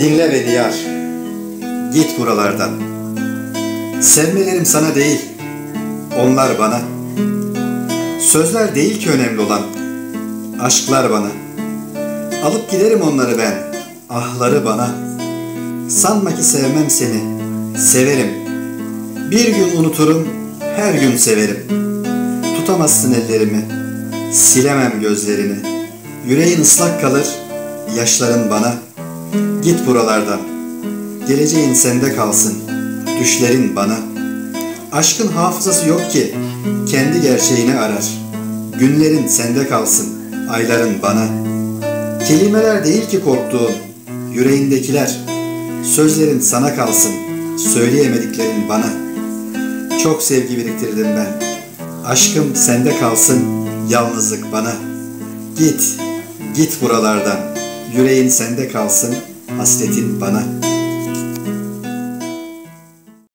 Dinle beni yar, git buralardan. Sevmelerim sana değil, onlar bana. Sözler değil ki önemli olan, aşklar bana. Alıp giderim onları ben, ahları bana. Sanma ki sevmem seni, severim. Bir gün unuturum, her gün severim. Tutamazsın ellerimi, silemem gözlerini. Yüreğin ıslak kalır, yaşların bana. Git buralardan, geleceğin sende kalsın, düşlerin bana. Aşkın hafızası yok ki, kendi gerçeğini arar. Günlerin sende kalsın, ayların bana. Kelimeler değil ki korktuğun, yüreğindekiler. Sözlerin sana kalsın, söyleyemediklerin bana. Çok sevgi biriktirdim ben. Aşkım sende kalsın, yalnızlık bana. Git, git buralardan. Yüreğin sende kalsın, hasretin bana.''